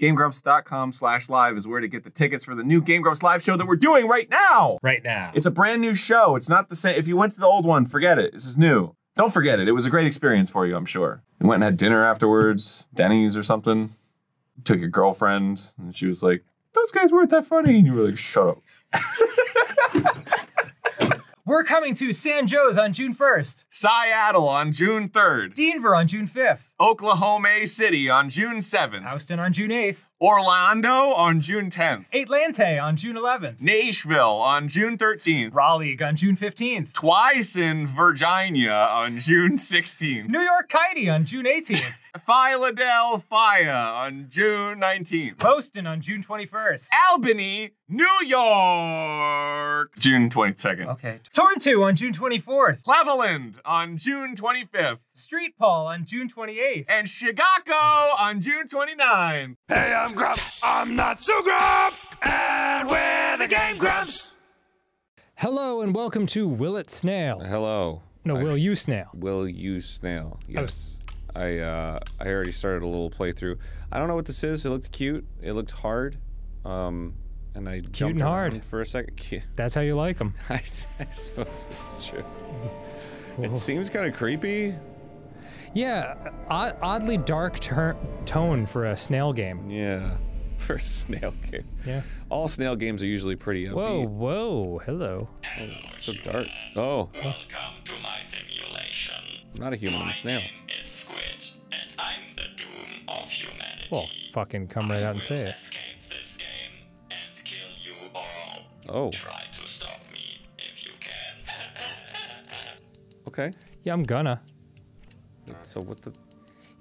GameGrumps.com slash live is where to get the tickets for the new Game Grumps live show that we're doing right now. Right now. It's a brand new show. It's not the same. If you went to the old one, forget it. This is new. Don't forget it. It was a great experience for you, I'm sure. You went and had dinner afterwards, Denny's or something. Took your girlfriend, and she was like, "Those guys weren't that funny," and you were like, "Shut up." We're coming to San Jose on June 1st, Seattle on June 3rd, Denver on June 5th, Oklahoma City on June 7th, Houston on June 8th, Orlando on June 10th, Atlanta on June 11th, Nashville on June 13th, Raleigh on June 15th, twice in Virginia on June 16th, New York City on June 18th, Philadelphia on June 19th, Boston on June 21st. Albany, New York, June 22nd, Okay. Toronto on June 24th, Cleveland on June 25th, St. Paul on June 28th, and Chicago on June 29th. Hey, I'm Grump. I'm not so Grump. And we're the Game Grumps. Hello and welcome to Will It Snail. Hello. No, I- Will You Snail? Will you snail? Yes. I uh I already started a little playthrough. I don't know what this is. It looked cute. It looked hard. Um and I jumped and hard. around for a second. Cute. That's how you like them. I, I suppose it's true. It seems kind of creepy. Yeah, odd, oddly dark tur- tone for a snail game. Yeah. For a snail game. Yeah. All snail games are usually pretty Whoa, upbeat. whoa, hello. It's so dark. Oh, Welcome to my simulation. I'm not a human. I'm a snail. name is Squid, and I'm the doom of humanity. Well, fucking come right out and say it. This game and kill you all. Oh. Try to stop me if you can. Okay. Yeah, I'm gonna. So what the?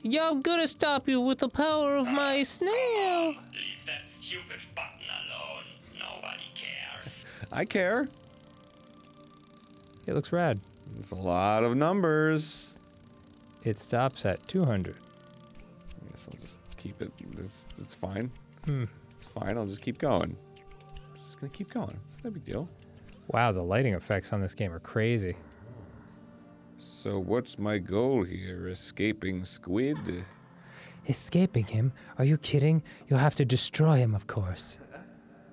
Yeah, I'm gonna stop you with the power of my snail. Leave that stupid button alone. Nobody cares. I care. It looks rad. It's a lot of numbers. It stops at 200. I guess I'll just keep it. It's, it's fine. Hmm. It's fine. I'll just keep going. I'm Just gonna keep going. It's no big deal. Wow, the lighting effects on this game are crazy. So what's my goal here? Escaping squid? Escaping him? Are you kidding? You'll have to destroy him, of course.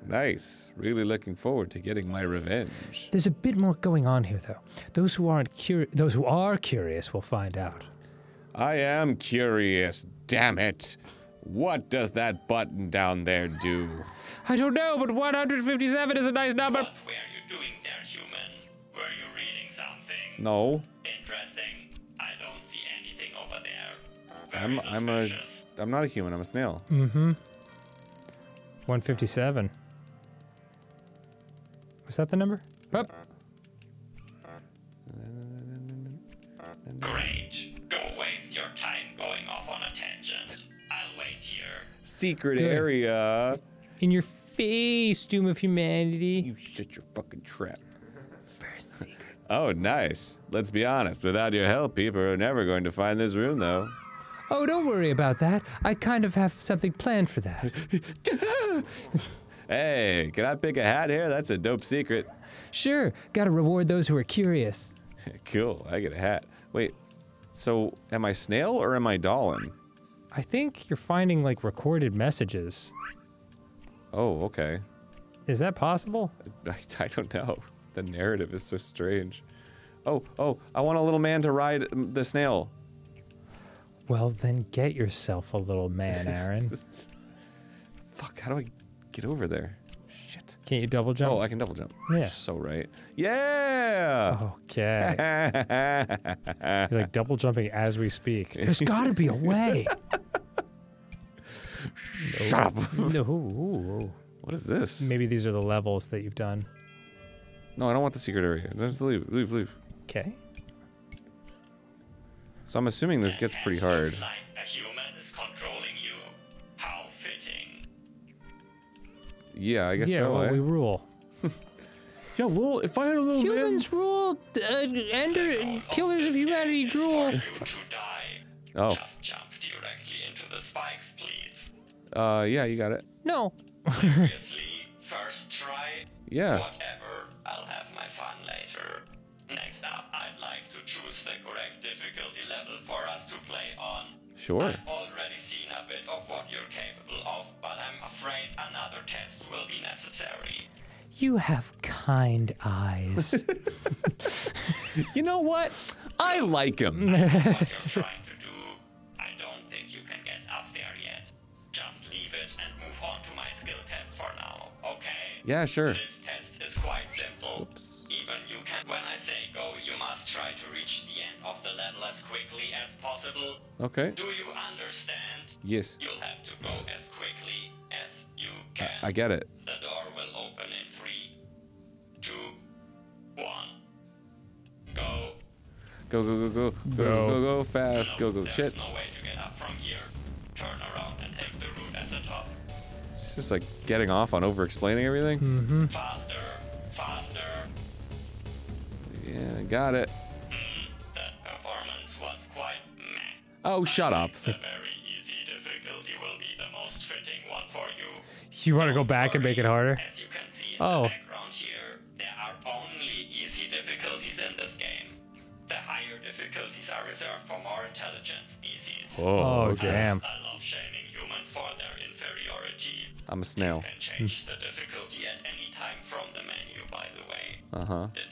Nice. Really looking forward to getting my revenge. There's a bit more going on here, though. Those who aren't curi- those who are curious will find out. I am curious. Damn it. What does that button down there do? I don't know, but 157 is a nice number. What were you doing there, human? Were you reading something? No. I'm I'm a suspicious. I'm not a human. I'm a snail. Mm-hmm. 157. Was that the number? Up. Great. Go waste your time going off on a tangent. I'll wait here. Secret Good. area. In your face, Doom of Humanity. You shut your fucking trap. First secret. Oh, nice. Let's be honest. Without your help, people are never going to find this room, though. Oh, don't worry about that. I kind of have something planned for that. Hey, can I pick a hat here? That's a dope secret. Sure, gotta reward those who are curious. cool. I get a hat. Wait. So, am I snail or am I Dolan? I think you're finding like recorded messages. Oh, okay. Is that possible? I, I don't know. The narrative is so strange. Oh, oh, I want a little man to ride um, the snail. Well, then get yourself a little man, Arin. Fuck, how do I get over there? Shit. Can't you double jump? Oh, I can double jump. Yeah. You're so right. Yeah! Okay. You're like double jumping as we speak. There's gotta be a way. Shut up. no. What is this? Maybe these are the levels that you've done. No, I don't want the secret area. Just leave, leave, leave. Okay. So I'm assuming this gets pretty hard. Like a human is controlling you. How fitting. Yeah, I guess yeah, so. well, eh? we rule. Yeah, well, if I had a little Humans rule. Uh, ender killers of humanity drool. To die. Oh, Just jump directly into the spikes, please. uh, yeah, you got it. No. Seriously, first try. Yeah. Whatever, to the correct difficulty level for us to play on. Sure. I've already seen a bit of what you're capable of, but I'm afraid another test will be necessary. You have kind eyes. You know what? I like him. What you're the end of the level as quickly as possible. Okay. Do you understand? Yes. You'll have to go as quickly as you can. I get it. The door will open in three, two, one. Go. Go, go, go, go. Go, Go. go, go, fast. Go, go. There's Shit. no way to get up from here. Turn around and take the route at the top. It's just like getting off on over explaining everything. Mm-hmm. Faster, faster. Yeah, got it. Oh, shut up. The very easy difficulty will be the most fitting one for you. you want to go back and make it harder? As you can see in Oh. the background here, there are only easy difficulties in this game. The higher difficulties are reserved for more intelligent species. Oh, damn. I love shaming humans for their inferiority. I'm a snail. You can change the difficulty at any time from the menu, by the way. Uh huh. This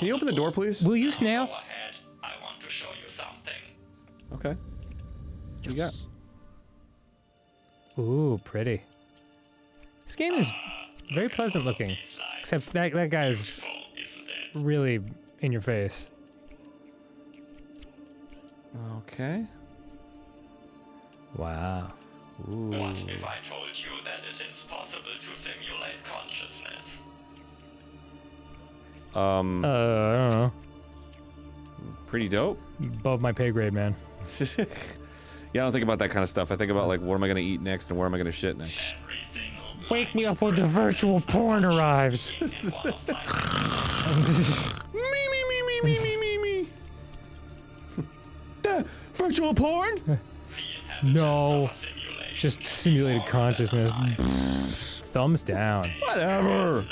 Can you open the door, please? Will you Now snail? Go ahead. I want to show you something. Okay. What you got? Ooh, pretty. This game is very pleasant looking. Except that that guy's isn't really in your face. Okay. Wow. What if I told you that it is possible to simulate consciousness? Um, Uh, I don't know. pretty dope. Above my pay grade, man. yeah, I don't think about that kind of stuff. I think about like, what am I gonna eat next and where am I gonna shit next? Wake me up when the virtual porn arrives. in one of my me, me, me, me, me, me, me, me. the virtual porn? No, just simulated consciousness. Thumbs down. Whatever.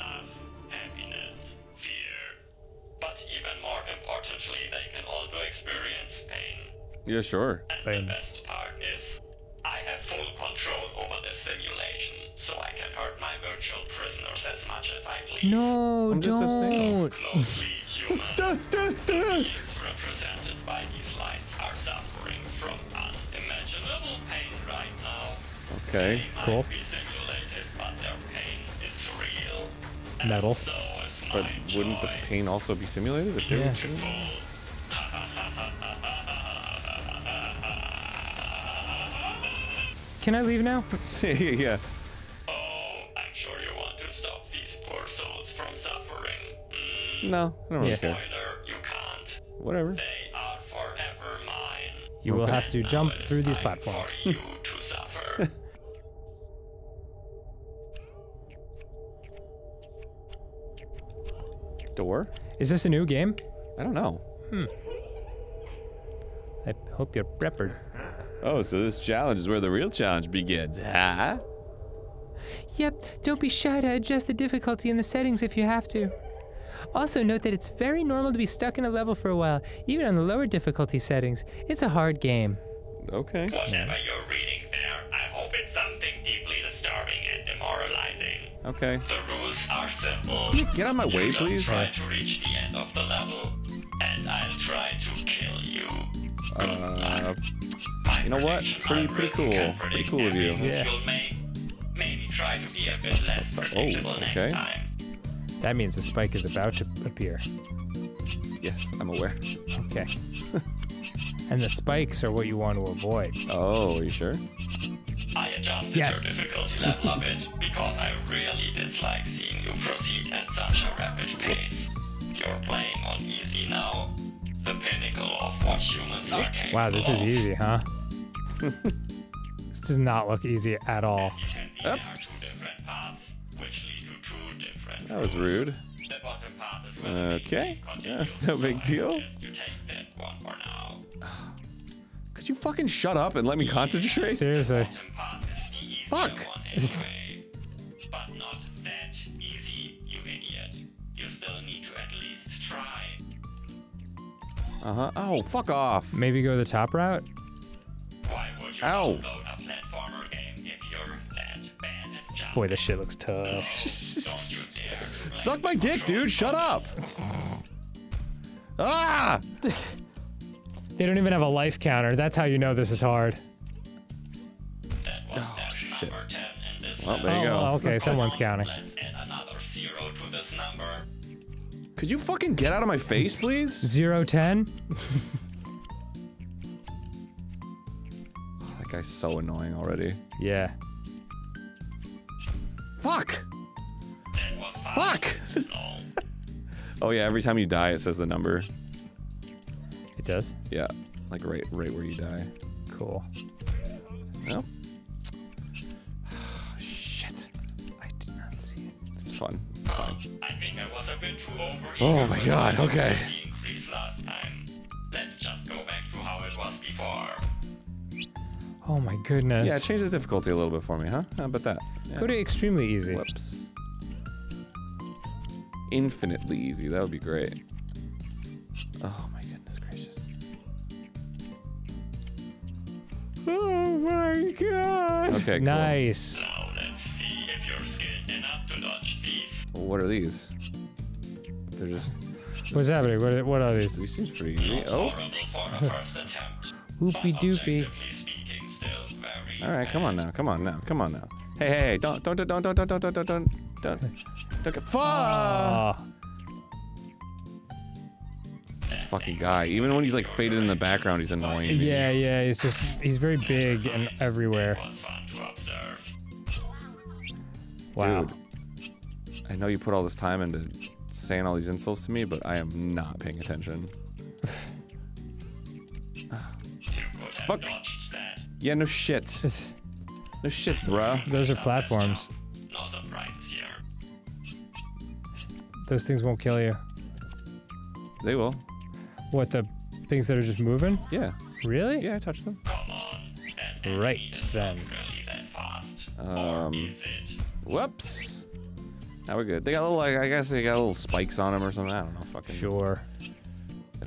Yeah, sure. And Pain. the best part is, I have full control over this simulation, so I can hurt my virtual prisoners as much as I please. No, I'm just a snail. don't. Closely human Duh, duh, duh. beings represented by these lines are suffering from unimaginable pain right now. Okay. They Cool. might be simulated, but their pain is real. And Metal. So is But wouldn't the pain also be simulated if they Yeah. were simulated? Can I leave now? yeah. Oh, I'm sure you want to stop these poor souls from suffering. Mm, No, I don't really Yeah. care. spoiler, you can't. Whatever. They are forever mine. You will have to jump Now through these platforms. For you to suffer. Door? Is this a new game? I don't know. Hmm. I hope you're prepared. Oh, so this challenge is where the real challenge begins, huh? Yep, don't be shy to adjust the difficulty in the settings if you have to. Also, note that it's very normal to be stuck in a level for a while, even on the lower difficulty settings. It's a hard game. Okay. Whatever you're reading there, I hope it's something deeply disturbing and demoralizing. Okay. The rules are simple. Get out of my way, just please. try to reach the end of the level, and I'll try to kill you. Good Uh, luck. My you know what? Pretty- pretty cool. Pretty cool of you. Yeah. you'll make. Maybe try to be a bit less predictable Oh, okay. That means the spike is about to appear. yes, I'm aware. Okay. and the spikes are what you want to avoid. Oh, are you sure? I adjusted Yes. your difficulty level a bit because I really dislike seeing you proceed at such a rapid pace. You're playing on easy now. The pinnacle of what humans are capable Wow, this is easy, huh? this does not look easy at all. As you can see, there are two Oops. different paths, which lead to two different That was rude. The bottom path is where the main Okay, game that's no big deal. suggest You take that one for now. Could you fucking shut up and let me concentrate? Seriously. bottom path is the easier Fuck. one anyway. but not that easy, you idiot. You still need to at least try. Uh huh. Oh, fuck off. Maybe go the top route? Jumping. Boy, this shit looks tough. Don't you dare Suck my dick, dude. Shut up. Ah! They don't even have a life counter. That's how you know this is hard. That was step shit. number 10 in this Well, there you Oh, go. okay, someone's counting. Let's add another zero to this number. Could you fucking get out of my face, please? Zero ten. guy's so annoying already. Yeah. Fuck! That was five. Fuck! Oh yeah, every time you die, it says the number. It does. Yeah, like right, right where you die. Cool. No. Shit. I did not see it. It's fun. It's fine. I think I was a bit too over. Oh my god. Okay. Last time. Let's just go back to how it was before. Oh my goodness. Yeah, change the difficulty a little bit for me, huh? How about that? Yeah. Go to extremely easy. Whoops. Infinitely easy. That would be great. Oh my goodness gracious. Oh my god. Okay, cool. Nice. Now let's see if you're skilled enough to dodge these. What are these? They're just. What's happening? What are, what are these? These seems pretty easy. Oh. Horrible for the first attempt. Oopie doopie. All right, come on now, come on now, come on now. Hey, hey, hey, don't, don't, don't, don't, don't, don't, don't, don't, don't, don't, don't, don't get fuck. Ah, This fucking guy, even when he's like faded in the background, he's annoying. me. yeah, yeah. He's just he's very big and everywhere. was fun to observe. Wow. Dude, I know you put all this time into saying all these insults to me, but I am not paying attention. You could have Fuck. Yeah, no shit. No shit, bruh. Those are platforms. No surprise here. Those things won't kill you. They will. What the things that are just moving? Yeah. Really? Yeah, I touched them. Right then. really that fast. Um, or is it? Whoops. Now we're good. They got little, like, I guess they got little spikes on them or something. I don't know. Fucking. Sure.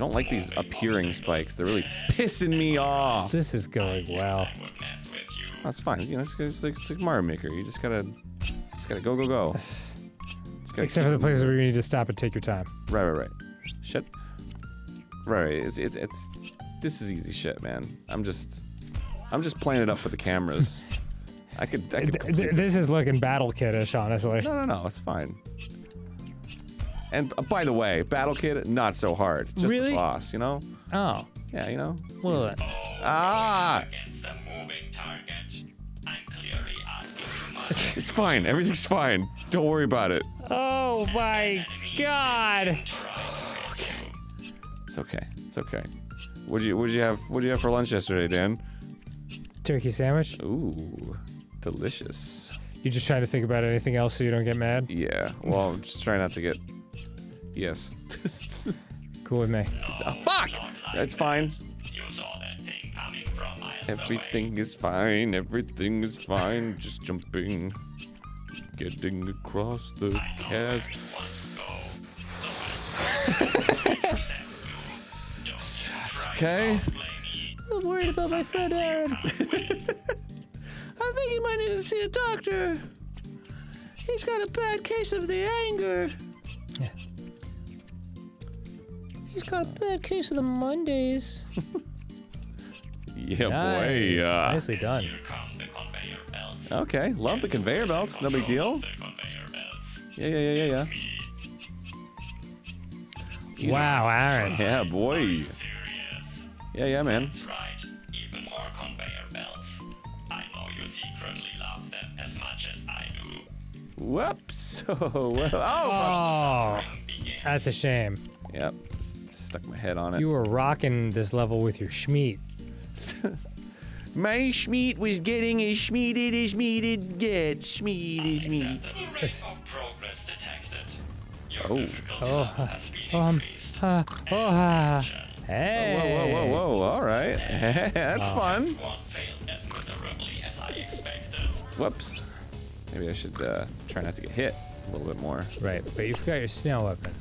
I don't like these appearing spikes. They're really pissing me off. This is going well. I would mess with you. That's fine. You know, it's, it's, like, it's like Mario Maker. You just gotta, just gotta go, go, go. Except for the places where you need to stop and take your time. Right, right, right. Shit. Right, right. It's, it's, it's, this is easy shit, man. I'm just, I'm just playing it up for the cameras. I could, I could Th- complete th- this is looking battle kiddish, honestly. No, no, no. It's fine. And uh, by the way, Battle Kid, not so hard. Just Really? the boss, you know? Oh. Yeah, you know? Well, then. Ah! Against a moving target. I'm clearly asking too much. It's fine. Everything's fine. Don't worry about it. Oh my god. okay. It's okay. It's okay. What'd you What'd you have What'd you have for lunch yesterday, Dan? Turkey sandwich? Ooh, delicious. You just trying to think about anything else so you don't get mad? Yeah. Well, I'm just trying not to get. Yes. Cool with me. Oh, fuck. That's fine. You saw that thing coming from miles away. Everything is fine. Everything is fine. Just jumping, getting across the chasm. That's okay. I'm worried about my friend Arin. I think he might need to see a doctor. He's got a bad case of the anger. He's got a bad case of the Mondays. yeah, nice. boy. Uh, Nicely done. Okay, love the conveyor belts. No big deal. Yeah, yeah, yeah, yeah, yeah. Wow, Arin. Yeah, boy. Yeah, yeah, man. Whoops. Oh, oh, oh that's a shame. Yep. s- Stuck my head on it. You were rocking this level with your schmeat. My Schmeat was getting as schmeated as meated gets. Schmeat is meat. Acceptable rate of progress Oh. Oh, level Um, uh, oh, uh, Whoa, hey. whoa, whoa, whoa. All right. That's fun. One failed as miserably as I expected. Whoops. Maybe I should uh, try not to get hit a little bit more. Right, but you forgot your snail weapon.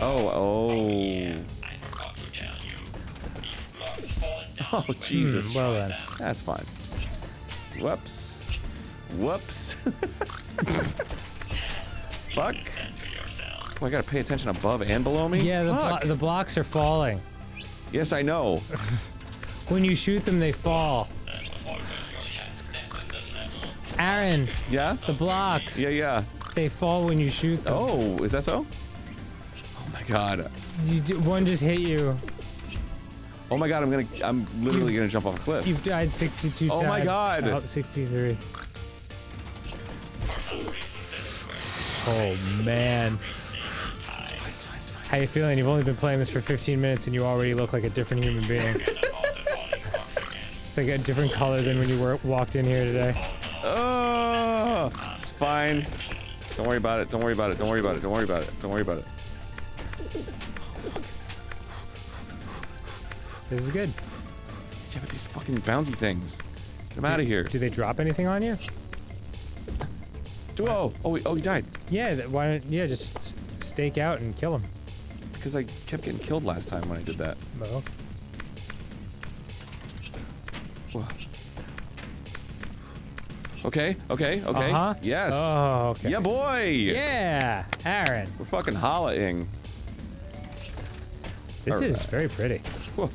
Oh, oh. I forgot to tell you. These blocks fall down Oh Jesus. Hmm, well then. That's fine. Whoops. Whoops. Fuck. Oh, I gotta pay attention above and below me? Yeah, the, blo- the blocks are falling. Yes, I know. When you shoot them, they fall. Arin, Yeah? the blocks. Yeah, yeah. They fall when you shoot them. Oh, is that so? Oh my god. You do, one just hit you. Oh my god, I'm gonna I'm literally gonna jump off a cliff. You've died 62 Oh times. Oh my God. Oh, 63. Oh man. It's fine, it's fine, it's fine. How you feeling? You've only been playing this for 15 minutes and you already look like a different human being. it's like a different color than when you were, walked in here today. Oh, it's fine. Don't worry about it. Don't worry about it. Don't worry about it. Don't worry about it. Don't worry about it. This is good. Yeah, but these fucking bouncy things. Get them out of here. Do they drop anything on you? Oh, oh, oh, he died. Yeah, why don't, yeah, just stake out and kill him. Because I kept getting killed last time when I did that. Whoa. Okay, okay, okay. Uh-huh. Yes. Oh, okay. Yeah, boy. Yeah, Arin. We're fucking hollering. This is Alright. very pretty. Oh.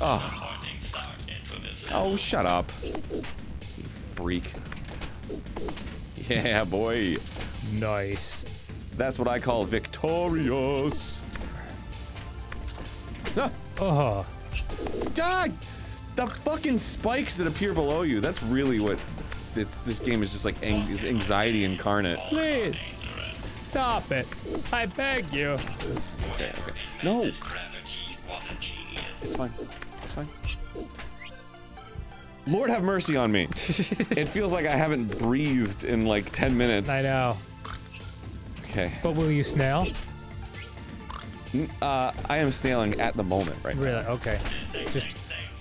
oh, shut up. You freak. Yeah, boy. Nice. That's what I call victorious. Ah, Oh, Dog! The fucking spikes that appear below you. That's really what it's, this game is just like ang- is anxiety incarnate. please stop it. I beg you. Okay, okay. No, it's fine. It's fine. Lord have mercy on me. it feels like I haven't breathed in like 10 minutes. I know. Okay. But will you snail? Uh, I am snailing at the moment right now. Really? Okay. Just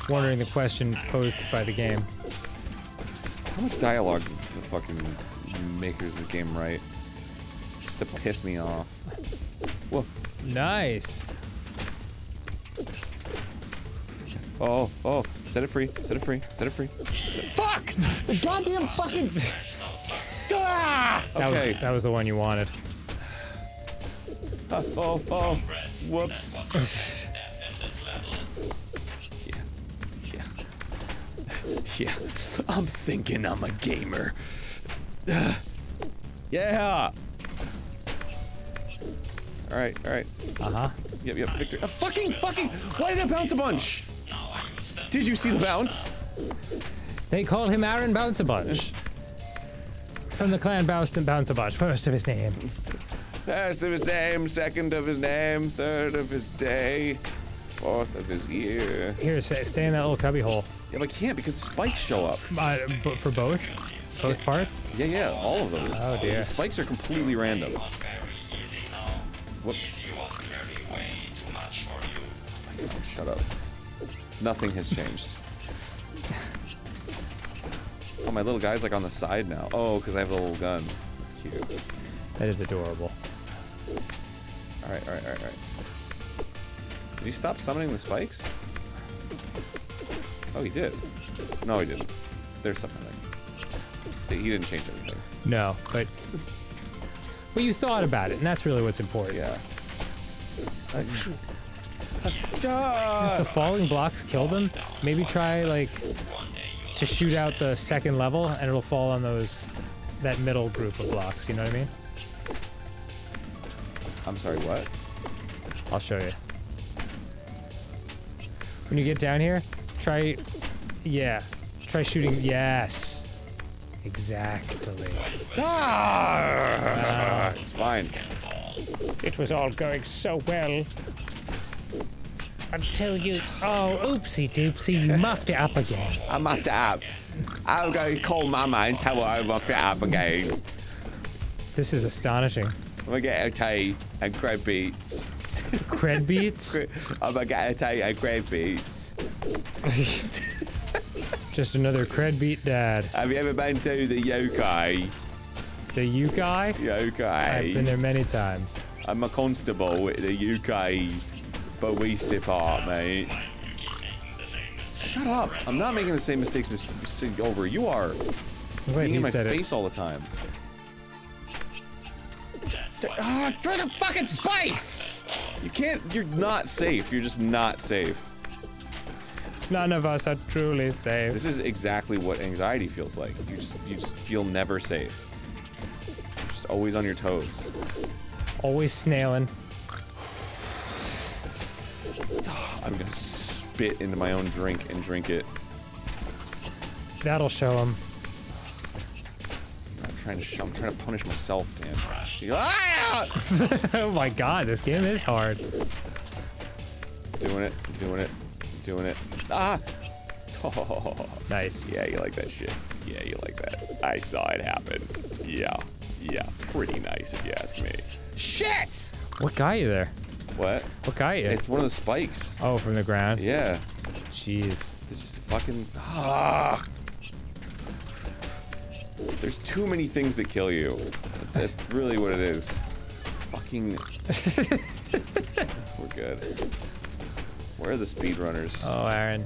wondering the question posed by the game. How much dialogue did the fucking makers of the game write? Just to piss me off. Whoa. Nice. Oh, oh, set it free, set it free, set it free. Set Fuck! The goddamn fucking. ah! That Okay. was that was the one you wanted. Uh, oh, oh, whoops. yeah, yeah, yeah. I'm thinking I'm a gamer. yeah. All right, all right. Uh huh. Yep, yep. Victor. Uh, fucking, fucking. Why did I bounce a bunch? Did you see the bounce? They call him Arin Bounce a Bunch. From the clan Bounce Bounce a Bunch, first of his name. First of his name, second of his name, third of his day, fourth of his year. Here, stay, stay in that little cubby hole. Yeah, but I can't because the spikes show up. Uh, but for both? Both parts? Yeah, yeah, all of them. Oh, dear. The spikes are completely random. Whoops. Oh, shut up. Nothing has changed. Oh, my little guy's like on the side now. Oh, because I have the little gun. That's cute. That is adorable. All right, all right, all right, all right. Did he stop summoning the spikes? Oh, he did. No, he didn't. There's something like. He didn't change anything. No, but. But you thought about it, and that's really what's important. Yeah. Since the falling blocks kill them, maybe try, like, to shoot out the second level, and it'll fall on those. that middle group of blocks, you know what I mean? I'm sorry, what? I'll show you. When you get down here, try. Yeah. Try shooting. Yes. Exactly. Ah! It's fine. It was all going so well. Until you. Oh, oopsie doopsie, you muffed it up again. I muffed it up. I'll go call Mama and tell her I muffed it up again. This is astonishing. I'm gonna get a tea and crab beats. Cred beats? I'm gonna get a tea and crab beats. Just another cred beat dad. Have you ever been to the UK? The you guy? UK. I've been there many times. I'm a constable at the UK police department. Shut up! I'm not making the same mistakes mis- mis- over. You are glad being in my face all the time. Ah, through the fucking spikes! You can't. You're not safe. You're just not safe. None of us are truly safe. This is exactly what anxiety feels like. You just you just feel never safe. You're just always on your toes. Always snailing. I'm gonna spit into my own drink and drink it. That'll show him. I'm trying to sh- I'm trying to punish myself, Dan. Ah! oh my god, this game is hard. Doing it, doing it, doing it. Ah! Oh, Nice. yeah, you like that shit. Yeah, you like that. I saw it happen. Yeah, yeah, pretty nice if you ask me. Shit! What got you there? What? What got you? It's one of the spikes. oh, from the ground? Yeah. Jeez. Just a fucking. Ah. There's too many things that kill you. That's, that's really what it is. Fucking. We're good. Where are the speedrunners? Oh, Arin.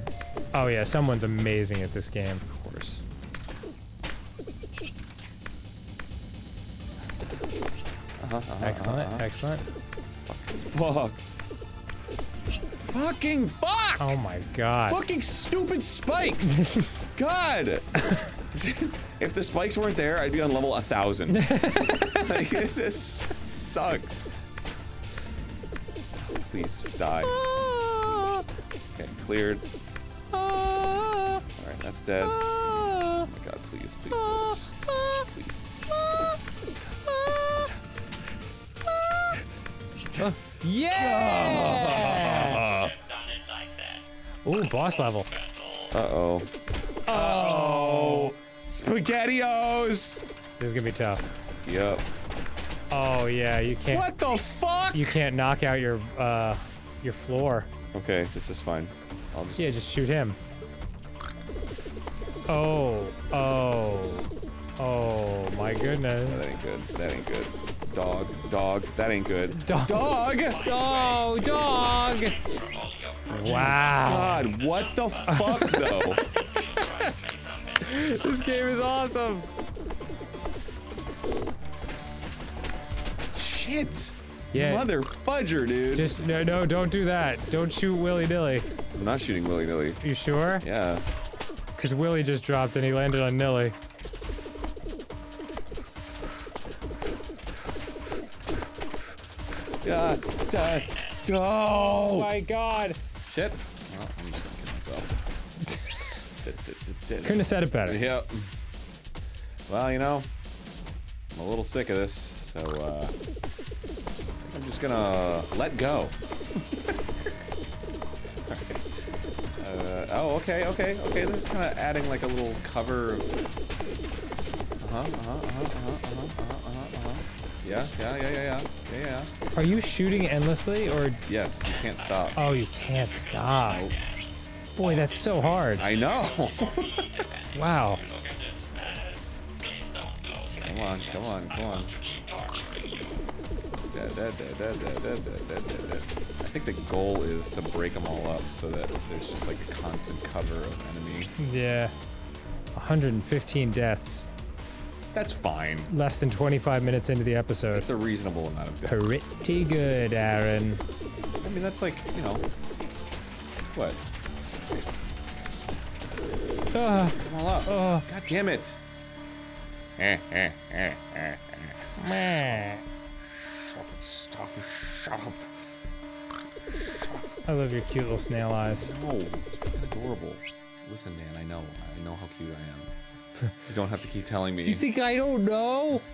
Oh yeah, someone's amazing at this game. Of course. Uh-huh, uh-huh, excellent, uh-huh. excellent. Fuck. Fucking fuck! Oh my god. Fucking stupid spikes! God! if the spikes weren't there, I'd be on level 1000. like, this sucks. Please just die. Okay, cleared. Ah. Alright, that's dead. Ah. Oh my god, please, please, please, just, just, please. Yeah! Done it like that. Ooh, boss level. Uh-oh. Oh! SpaghettiOs! This is gonna be tough. Yep. Oh yeah, you can't. What the fuck? You can't knock out your uh your floor. Okay, this is fine. I'll just. Yeah, just shoot him. Oh, oh, oh my goodness. That ain't good. That ain't good. Dog, dog, that ain't good. Dog. Dog! Oh, dog! Wow. God, what the fuck though? This game is awesome. Shit! Yeah. Mother fudger, dude. Just no, no, don't do that. Don't shoot willy nilly. I'm not shooting willy nilly. You sure? Yeah. Because Willie just dropped and he landed on Nilly. God, Oh oh! my god. Shit. Well, I'm just gonna kill myself. Couldn't have said it better. Yep. Well, you know, I'm a little sick of this, so uh, I'm just gonna let go. oh, okay, okay, okay. This is kind of adding like a little cover. Of... Uh huh. Uh huh. Uh huh. Uh huh. Uh huh. Uh huh. Uh. Yeah. Yeah. Yeah. Yeah. Yeah. Yeah. Yeah. Are you shooting endlessly or? Yes. You can't stop. Oh, you can't stop. Boy, that's so hard. I know. Wow. Look at it. Please don't close the come on. Come on. Come on. I think the goal is to break them all up so that there's just like a constant cover of enemy. Yeah. 115 deaths. That's fine. Less than 25 minutes into the episode. It's a reasonable amount of deaths. Pretty good, Arin. I mean, that's like, you know. What? Come on up. oh, God damn it. Eh, eh, eh, eh, eh. Meh. Stop, shut up. I love your cute little snail eyes. No, it's adorable. Listen, Dan, I know. I know how cute I am. You don't have to keep telling me. You think I don't know?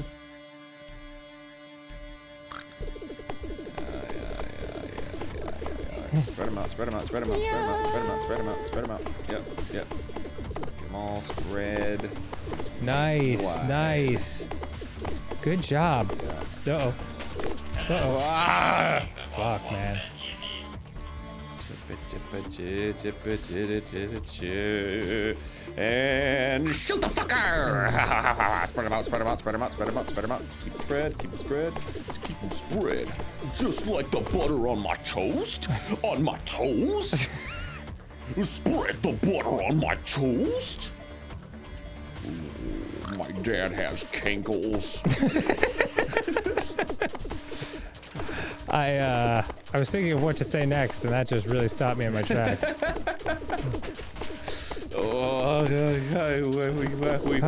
Spread them out, spread them out, spread them out, spread them out, spread them out, spread them out, spread them out. Yep, yep. Get them all spread. Nice, nice. Good job. Uh-oh. Uh-oh. Ah! Fuck, man. And shoot the fucker! spread them out, spread them out, spread them out, spread them out, spread them out. Keep them spread, keep them spread. Just keep them spread. Just like the butter on my toast. On my toast. Spread the butter on my toast. My dad has cankles. I uh, I was thinking of what to say next, and that just really stopped me in my tracks. oh, yeah, yeah, we, we, we, we,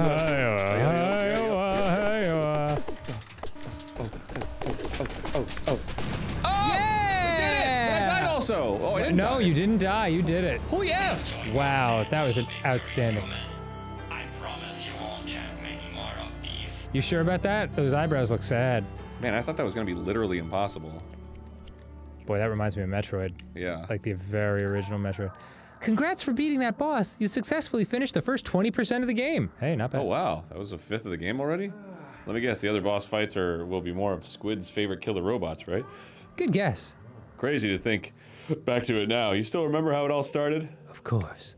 I died also. Oh, I didn't No, die. you didn't die. You did it. Holy F! Wow, that was an outstanding. I promise you won't have many more of these. You sure about that? Those eyebrows look sad. Man, I thought that was gonna be literally impossible. Boy, that reminds me of Metroid, Yeah. like the very original Metroid. Congrats for beating that boss. You successfully finished the first 20% of the game. Hey, not bad. Oh wow, that was a fifth of the game already. Let me guess, the other boss fights are will be more of Squid's favorite killer robots, right? Good guess. Crazy to think back to it now. You still remember how it all started? Of course.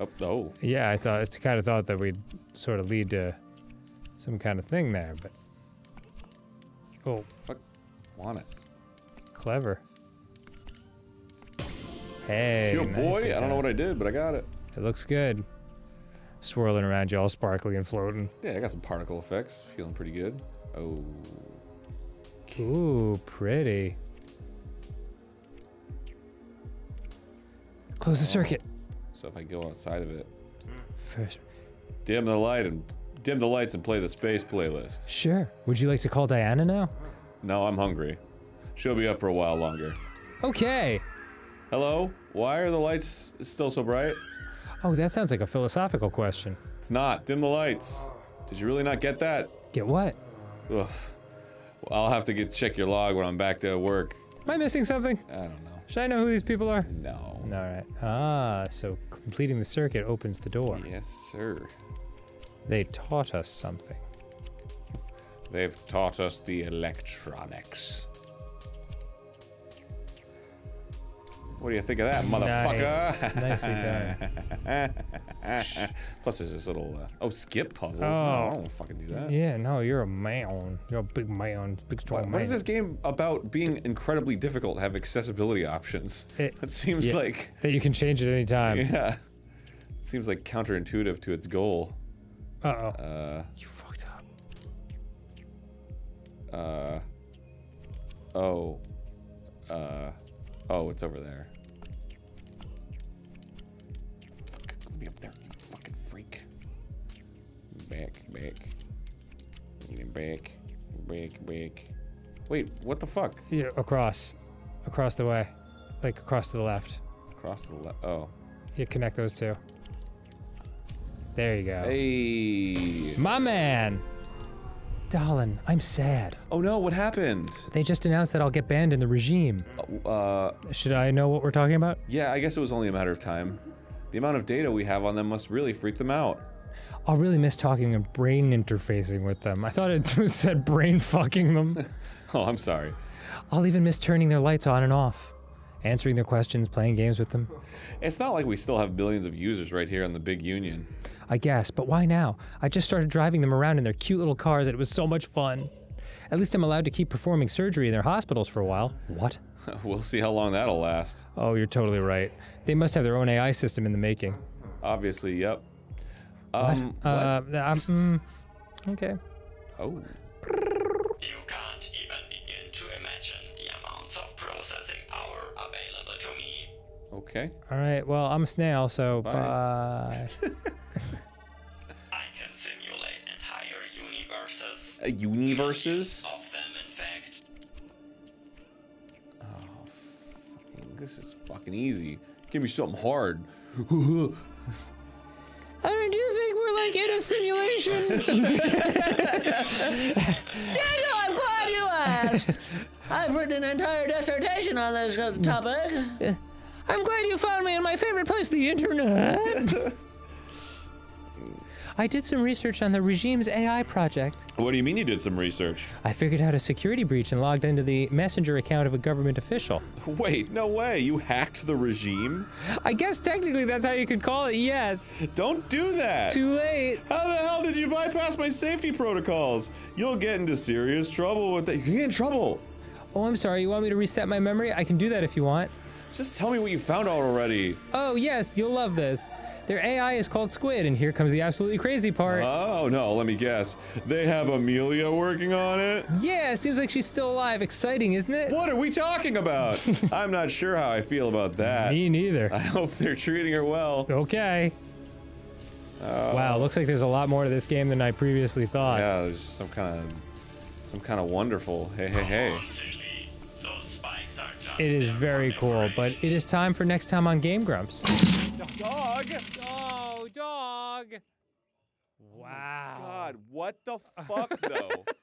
Oh, oh. Yeah, I thought it's kind of thought that we'd sort of lead to some kind of thing there, but oh, fuck, want it. clever. Hey, Yo, nicely boy, I don't know what I did, but I got it. It looks good. Swirling around you, all sparkly and floating. Yeah, I got some particle effects. Feeling pretty good. Oh, Ooh, pretty. Close the oh. circuit. so if I go outside of it, First. dim the light and dim the lights and play the space playlist. Sure. Would you like to call Diana now? No, I'm hungry. She'll be up for a while longer. Okay. Hello? Why are the lights still so bright? Oh, that sounds like a philosophical question. It's not. Dim the lights. Did you really not get that? Get what? Ugh. Well, I'll have to get check your log when I'm back to work. Am I missing something? I don't know. Should I know who these people are? No. All right. Ah, so completing the circuit opens the door. Yes, sir. They taught us something. They've taught us the electronics. What do you think of that, motherfucker? Nice. Nicely done. Plus, there's this little uh, oh skip puzzles. No, Oh. I don't fucking do that. Yeah, no, you're a man. You're a big man, big strong What, man. what is this game about being incredibly difficult to have accessibility options? It- It, seems yeah, like that you can change at any time. yeah, it seems like counterintuitive to its goal. Uh oh. Uh, you fucked up. uh, oh, uh, oh, it's over there. Fuck, let me up there, you fucking freak. Back, back, back, back, back. Wait, what the fuck? Yeah, across, across the way, like across to the left. Across to the left. Oh, You connect those two. There you go. hey. My man. Darling, I'm sad. Oh no, what happened? They just announced that I'll get banned in the regime. Uh, Should I know what we're talking about? yeah, I guess it was only a matter of time. The amount of data we have on them must really freak them out. I'll really miss talking and brain interfacing with them. I thought it said brain fucking them. Oh, I'm sorry. I'll even miss turning their lights on and off, answering their questions, playing games with them. It's not like we still have billions of users right here in the big union. I guess, but why now? I just started driving them around in their cute little cars and it was so much fun. At least I'm allowed to keep performing surgery in their hospitals for a while. What? we'll see how long that'll last. Oh, you're totally right. They must have their own AI system in the making. Obviously, yep. Um, what? Uh, um, okay. oh. Okay. All right. Well, I'm a snail, so Bye. bye. I can simulate entire universes. Uh, universes? Of them, in fact. This is fucking easy. Give me something hard. I do you think we're like in a simulation. Daniel, I'm glad you asked. I've written an entire dissertation on this topic. I'm glad you found me in my favorite place, the internet. I did some research on the regime's AI project. what do you mean you did some research? I figured out a security breach and logged into the messenger account of a government official. Wait, no way. You hacked the regime? I guess technically that's how you could call it, yes. Don't do that! Too late. How the hell did you bypass my safety protocols? You'll get into serious trouble with that. You get in trouble. Oh, I'm sorry. You want me to reset my memory? I can do that if you want. Just tell me what you found out already. Oh, yes, you'll love this. Their AI is called Squid, and here comes the absolutely crazy part. Oh no, let me guess. They have Amelia working on it. yeah, it seems like she's still alive. Exciting, isn't it? What are we talking about? I'm not sure how I feel about that. Me neither. I hope they're treating her well. Okay. Uh, wow, looks like there's a lot more to this game than I previously thought. Yeah, there's some kind of, some kind of wonderful. Hey, hey, hey. Oh, It is very cool, but it is time for next time on Game Grumps. Dog. Oh, dog! Oh wow. God, what the fuck though?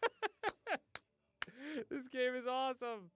This game is awesome.